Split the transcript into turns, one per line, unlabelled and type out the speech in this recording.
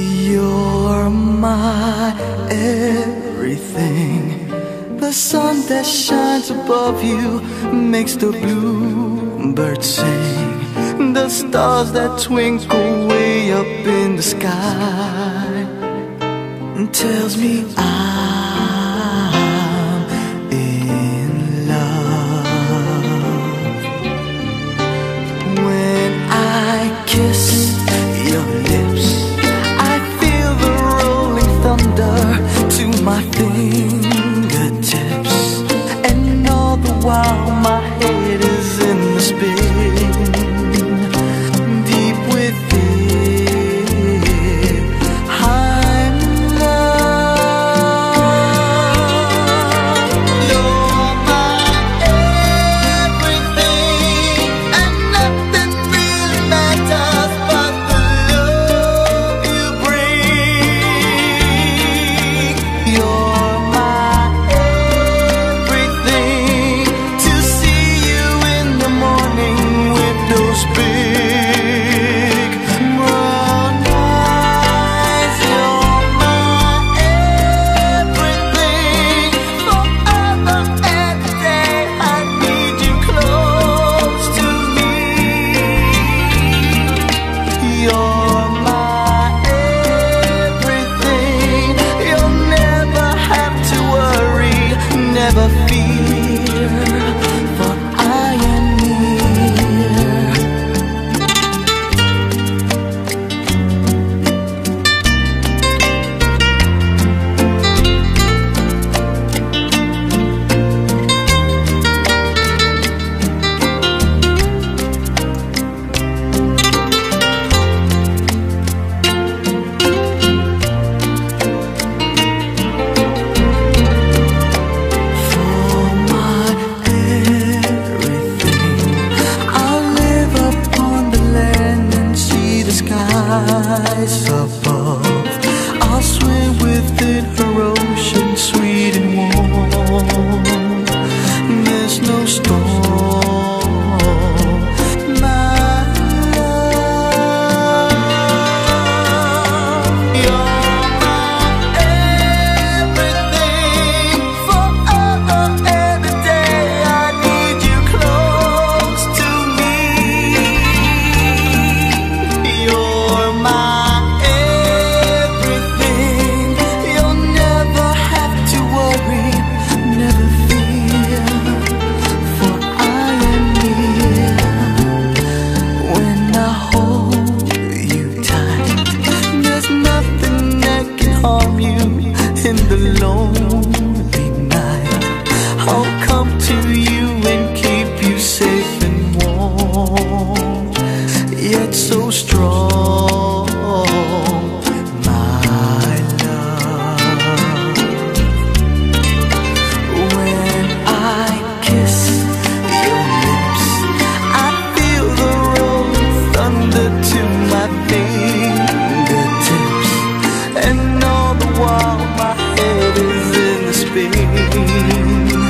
You're my everything. The sun that shines above you makes the bluebird sing. The stars that twinkle way up in the sky tells me I just be rise above. the wall. my head is in the spin